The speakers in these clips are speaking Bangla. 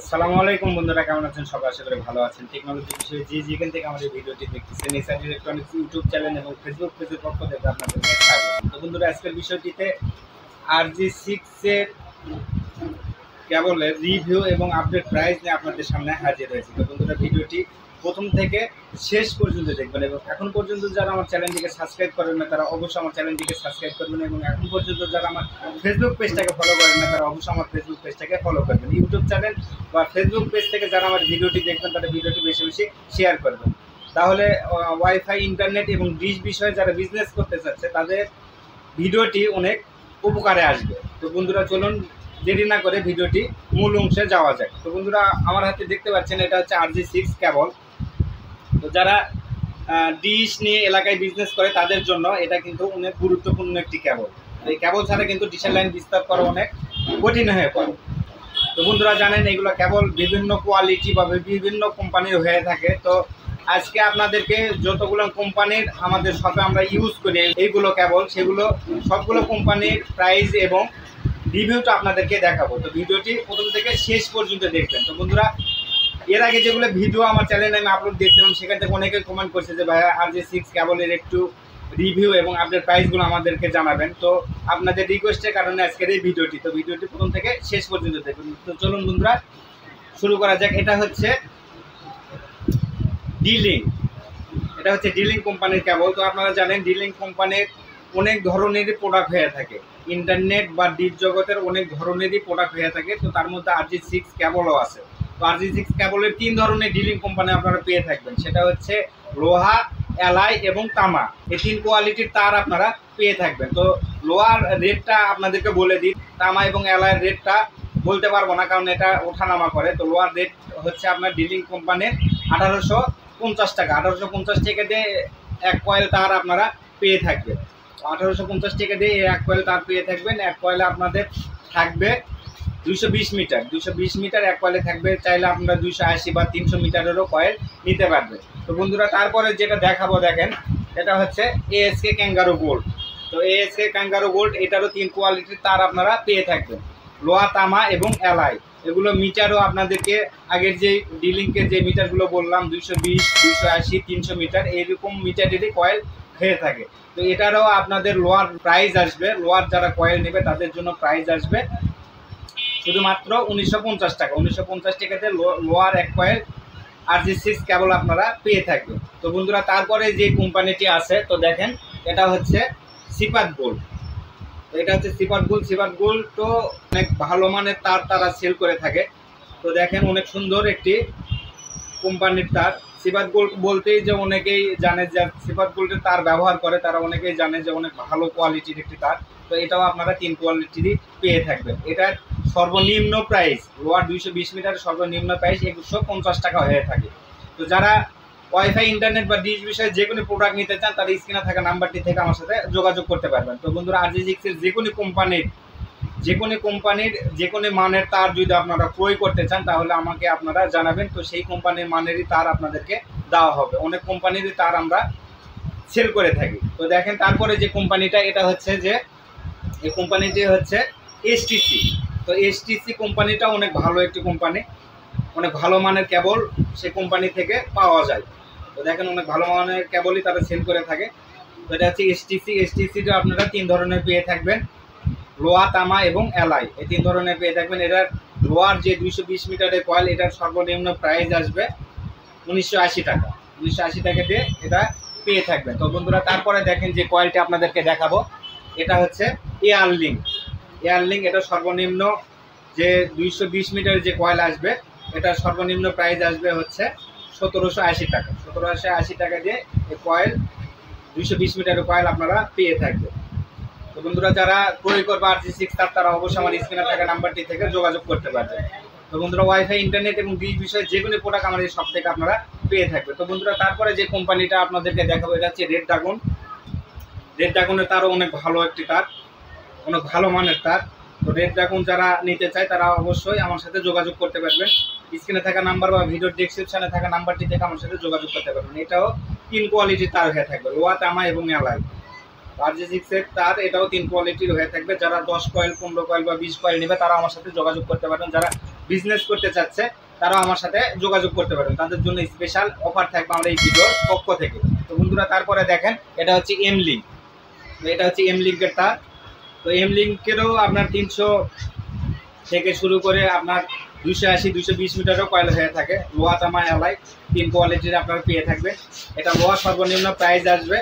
আসসালামু আলাইকুম বন্ধুরা, কেমন আছেন? সবাই করি ভালো আছেন। টেকনোলজি বিষয়ে যে যেখান থেকে আমাদের ভিডিওটি দেখতেছেন এসআর ইলেকট্রনিক্স ইউটিউব চ্যানেল এবং ফেসবুক পেজের পক্ষ থেকে আপনাদের তো বন্ধুরা, আজকের বিষয়টিতে আর জি সিক্সের কেবলের রিভিউ এবং আপডেট প্রাইস নিয়ে আপনাদের সামনে হাজির হয়েছে। তো বন্ধুরা, ভিডিওটি প্রথম থেকে শেষ পর্যন্ত দেখবেন এবং এখন পর্যন্ত যারা আমার চ্যানেলটিকে সাবস্ক্রাইব করেন না, তারা অবশ্যই আমার চ্যানেলটিকে সাবস্ক্রাইব করবেন এবং এখন পর্যন্ত যারা আমার ফেসবুক পেজটাকে ফলো করেন না, তারা অবশ্যই আমার ফেসবুক পেজটাকে ফলো করবেন। ইউটিউব চ্যানেল বা ফেসবুক পেজ থেকে যারা আমার ভিডিওটি দেখবেন তারা ভিডিওটি বেশি বেশি শেয়ার করবেন। তাহলে ওয়াইফাই ইন্টারনেট এবং ডিশ বিষয়ে যারা বিজনেস করতে চাচ্ছে, তাদের ভিডিওটি অনেক উপকারে আসবে। তো বন্ধুরা, চলুন দেরি না করে ভিডিওটি মূল অংশে যাওয়া যায় তো বন্ধুরা, আমার হাতে দেখতে পাচ্ছেন, এটা হচ্ছে আর জি সিক্স কেবল যারা ডিশ নিয়ে এলাকায় বিজনেস করে তাদের জন্য এটা কিন্তু অনেক গুরুত্বপূর্ণ একটি কেবল এই কেবল ছাড়া কিন্তু ডিশের লাইন বিস্তার করা অনেক কঠিন হয়ে পড়ে। তো বন্ধুরা জানেন, এগুলো কেবল বিভিন্ন কোয়ালিটি বা বিভিন্ন কোম্পানির হয়ে থাকে। তো আজকে আপনাদেরকে যতগুলো কোম্পানির আমাদের শপে আমরা ইউজ করি, এইগুলো কেবল সেগুলো সবগুলো কোম্পানির প্রাইস এবং রিভিউটা আপনাদেরকে দেখাবো। তো ভিডিওটি প্রথম থেকে শেষ পর্যন্ত দেখবেন। তো বন্ধুরা এর আগে যেগুলো ভিডিও আমার চ্যানেলে আমি আপলোড দিয়েছিলাম, সেখান থেকে অনেকে কমেন্ট করছে যে, ভাইয়া আর যে সিক্স কেবলের একটু রিভিউ এবং আপডেট প্রাইসগুলো আমাদেরকে জানাবেন। তো আপনাদের রিকোয়েস্টের কারণে আজকের এই ভিডিওটি তো ভিডিওটি প্রথম থেকে শেষ পর্যন্ত দেখুন। তো চলুন বন্ধুরা, শুরু করা যাক। এটা হচ্ছে ডিলিং এটা হচ্ছে ডিলিং কোম্পানির কেবল তো আপনারা জানেন ডিলিং কোম্পানির অনেক ধরনেরই প্রোডাক্ট হয়ে থাকে। ইন্টারনেট বা ডিপ জগতের অনেক ধরনেরই প্রোডাক্ট হয়ে থাকে। তো তার মধ্যে আর জি সিক্স কেবলও আছে। তো আর সিক্স তিন ধরনের ডিলিং কোম্পানি আপনারা পেয়ে থাকবেন। সেটা হচ্ছে লোহা, এলাই এবং তামা। এই তিন কোয়ালিটির তার আপনারা পেয়ে থাকবেন। তো লোহার রেটটা আপনাদেরকে বলে দিই, তামা এবং এলাইয়ের রেটটা বলতে পারব না, কারণ এটা ওঠানামা করে। তো লোহার রেট হচ্ছে আপনার ডিলিং কোম্পানির আঠারোশো পঞ্চাশ টাকা। আঠারোশো পঞ্চাশ টাকা দিয়ে এক কয়েল তার আপনারা পেয়ে থাকবেন। আঠারোশো পঞ্চাশ টাকা দিয়ে এক কয়েল তার পেয়ে থাকবেন। এক কয়েলে আপনাদের থাকবে দুইশো বিশ মিটার, দুইশো বিশ মিটার এক কয়েলে থাকবে, চাইলে আপনারা দুইশো আশি বা তিনশো মিটারেরও কয়েল নিতে পারবেন তো বন্ধুরা, তারপরে যেটা দেখাবো দেখেন এটা হচ্ছে এএসকে ক্যাঙ্গারো গোল্ড তো এএসকে ক্যাঙ্গারো গোল্ড এটারও তিন কোয়ালিটির তার আপনারা পেয়ে থাকবেন। লোহা, তামা এবং এলাই এগুলো মিটারও আপনাদেরকে আগের যে ডিলিংকের যে মিটারগুলো বললাম, দুইশো বিশ, দুইশো আশি, তিনশো মিটার, এইরকম মিটারেরই কয়েল হয়ে থাকে। তো এটারও আপনাদের লোয়ার প্রাইস আসবে। লোয়ার যারা কয়েল নেবে, তাদের জন্য প্রাইস আসবে। শুধুমাত্র উনিশশো পঞ্চাশ টাকা। উনিশশো পঞ্চাশ টাকাতে লোয়ার এক কয়েল আর জি সিক্স কেবল আপনারা পেয়ে থাকবেন। তো বন্ধুরা, তারপরে যে কোম্পানিটি আছে, তো দেখেন, এটা হচ্ছে সিপাত গোল্ড। এটা হচ্ছে সিপাত গোল্ড। সিপাত গোল্ড তো অনেক ভালো মানের তার তারা সেল করে থাকে। তো দেখেন, অনেক সুন্দর একটি কোম্পানির তার। সিপাত গোল্ড বলতেই যে অনেকেই জানে যে সিপাত গোল্ডের তার ব্যবহার করে, তারা অনেকেই জানে যে অনেক ভালো কোয়ালিটির একটি তার। তো এটাও আপনারা তিন কোয়ালিটিরই পেয়ে থাকবেন। এটার সর্বনিম্ন প্রাইস লোয়ার দুইশো বিশ মিটার সর্বনিম্ন প্রাইস একুশশো পঞ্চাশ টাকা হয়ে থাকে। তো যারা ওয়াইফাই ইন্টারনেট বা ডিশ বিষয়ে যে কোনো প্রোডাক্ট নিতে চান তারা স্ক্রিনে থাকা নাম্বারটি থেকে আমার সাথে যোগাযোগ করতে পারবেন। তো বন্ধুরা আর জি যে কোনো কোম্পানির যে কোনো কোম্পানির, যে কোনো মানের তার যদি আপনারা ক্রয় করতে চান, তাহলে আমাকে আপনারা জানাবেন। তো সেই কোম্পানির মানেরই তার আপনাদেরকে দেওয়া হবে। অনেক কোম্পানিরই তার আমরা সেল করে থাকি। তো দেখেন, তারপরে যে কোম্পানিটা, এটা হচ্ছে যে এই কোম্পানিটি হচ্ছে এসটিসি। তো এসটিসি কোম্পানিটা অনেক ভালো একটি কোম্পানি। অনেক ভালো মানের কেবল সে কোম্পানি থেকে পাওয়া যায়। তো দেখেন, অনেক ভালো মানের কেবলই তারা সেল করে থাকে। তো এটা হচ্ছে এসটিসি। এসটিসিটা আপনারা তিন ধরনের পেয়ে থাকবেন। লোহা তামা এবং এলাই। এই তিন ধরনের পেয়ে থাকবেন। এটার লোয়ার যে দুইশো বিশ মিটারের কয়েল, এটার সর্বনিম্ন প্রাইস আসবে উনিশশো আশি টাকা। উনিশশো আশি টাকা দিয়ে এটা পেয়ে থাকবেন। তো বন্ধুরা, তারপরে দেখেন যে কয়েলটি আপনাদেরকে দেখাবো। এটা হচ্ছে এয়ারলিং এয়ারলিং এটা সর্বনিম্ন যে দুইশো বিশ মিটারের যে কয়েল আসবে, এটার সর্বনিম্ন প্রাইস আসবে হচ্ছে সতেরোশো আশি টাকা। সতেরোশো আশি টাকা দিয়ে এই কয়েল, দুইশো বিশ মিটারের কয়েল আপনারা পেয়ে থাকবেন। তো বন্ধুরা, যারা ক্রয় করবে আর জি সিক্স তার তারা অবশ্যই আমার স্ক্রিনে থাকা নাম্বারটি থেকে যোগাযোগ করতে পারবে। তো বন্ধুরা ওয়াইফাই ইন্টারনেট এবং ডিশ বিষয়ে যে কোনো প্রোডাক্ট আমাদের সব থেকে আপনারা পেয়ে থাকবে। তো বন্ধুরা, তারপরে যে কোম্পানিটা আপনাদেরকে দেখাবো, এটা হচ্ছে রেড ড্রাগন রেড ড্রাগনের তারও অনেক ভালো একটি তার, অনেক ভালো মানের তার। তো রেড ড্রাগন যারা নিতে চায়, তারা অবশ্যই আমার সাথে যোগাযোগ করতে পারবেন স্ক্রিনে থাকা নাম্বার বা ভিডিওর ডিসক্রিপশনে থাকা নাম্বারটি থেকে আমার সাথে যোগাযোগ করতে পারবেন। এটাও তিন কোয়ালিটির তার হয়ে থাকবে লোয়া তামা এবং এলাই আর জি সিক্সের তার, এটাও তিন কোয়ালিটির হয়ে থাকবে। যারা দশ কয়েল পনেরো কয়েল বা বিশ কয়েল নেবে তারা আমার সাথে যোগাযোগ করতে পারবেন। যারা বিজনেস করতে চাচ্ছে, তারাও আমার সাথে যোগাযোগ করতে পারবেন। তাদের জন্য স্পেশাল অফার থাকবে আমরা এই ভিডিওর পক্ষ থেকে। তো বন্ধুরা, তারপরে দেখেন, এটা হচ্ছে এম লিঙ্ক এটা হচ্ছে এম লিঙ্কের তার। তো এম লিঙ্কেরও আপনার তিনশো থেকে শুরু করে আপনার দুশো আশি দুশো বিশ মিটারও কয়েল হয়ে থাকে। লোহা, তামা এলাই তিন কোয়ালিটির আপনারা পেয়ে থাকবে। এটা লোহা সর্বনিম্ন প্রাইস আসবে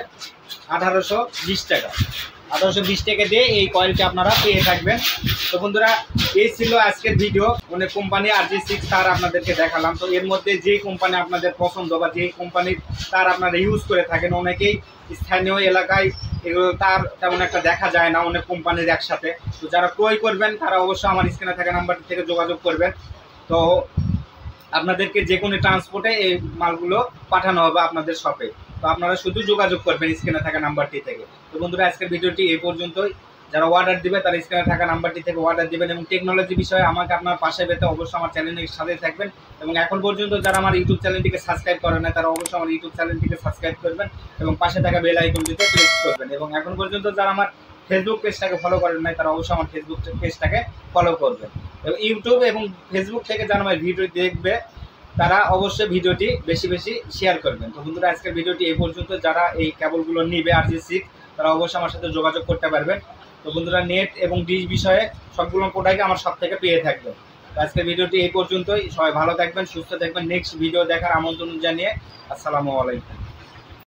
আঠারোশো বিশ টাকা। আঠারোশো বিশ টাকা দিয়ে এই কয়েলটি আপনারা পেয়ে থাকবেন। তো বন্ধুরা, এই ছিল আজকের ভিডিও অনেক কোম্পানি আর জি সিক্স তার আপনাদেরকে দেখালাম। তো এর মধ্যে যেই কোম্পানি আপনাদের পছন্দ বা যেই কোম্পানির তার আপনারা ইউজ করে থাকেন, অনেকেই স্থানীয় এলাকায় এগুলো তার তেমন একটা দেখা যায় না, অনেক কোম্পানির একসাথে। তো যারা ক্রয় করবেন, তারা অবশ্যই আমার স্ক্রিনে থাকা নাম্বারটি থেকে যোগাযোগ করবেন। তো আপনাদেরকে যে কোনো ট্রান্সপোর্টে এই মালগুলো পাঠানো হবে আপনাদের শপে তো আপনারা শুধু যোগাযোগ করবেন স্ক্রিনে থাকা নাম্বারটি থেকে। তো বন্ধুরা, আজকের ভিডিওটি এই পর্যন্তই। যারা অর্ডার দিবে, তারা স্ক্রিনে থাকা নাম্বারটি থেকে অর্ডার দিবেন এবং টেকনোলজি বিষয়ে আমাকে আপনার পাশে পেতে অবশ্যই আমার চ্যানেলের সাথে থাকবেন। এবং এখন পর্যন্ত যারা আমার ইউটিউব চ্যানেলটিকে সাবস্ক্রাইব করে না তারা অবশ্যই আমার ইউটিউব চ্যানেলটিকে সাবস্ক্রাইব করবেন এবং পাশে থাকা বেল আইকনটিতে ক্লিক করবেন। এবং এখন পর্যন্ত যারা আমার ফেসবুক পেজটাকে ফলো করেন নাই, তারা অবশ্যই আমার ফেসবুক পেজটাকে ফলো করবেন। এবং ইউটিউব এবং ফেসবুক থেকে যারা আমার ভিডিও দেখবে তারা অবশ্যই ভিডিওটি বেশি বেশি শেয়ার করবেন। তো বন্ধুরা, আজকের ভিডিওটি এই পর্যন্ত। যারা এই কেবলগুলো নিবে আর জি সিক্স তারা অবশ্যই আমার সাথে যোগাযোগ করতে পারবেন। তো বন্ধুরা নেট এবং ডিশ বিষয়ে সবগুলো প্রোডাক্ট আমার সব থেকে পেয়ে থাকবেন। আজকের ভিডিওটি এই পর্যন্তই। সবাই ভালো থাকবেন, সুস্থ থাকবেন। নেক্সট ভিডিও দেখার আমন্ত্রণ জানিয়ে আসসালামু আলাইকুম।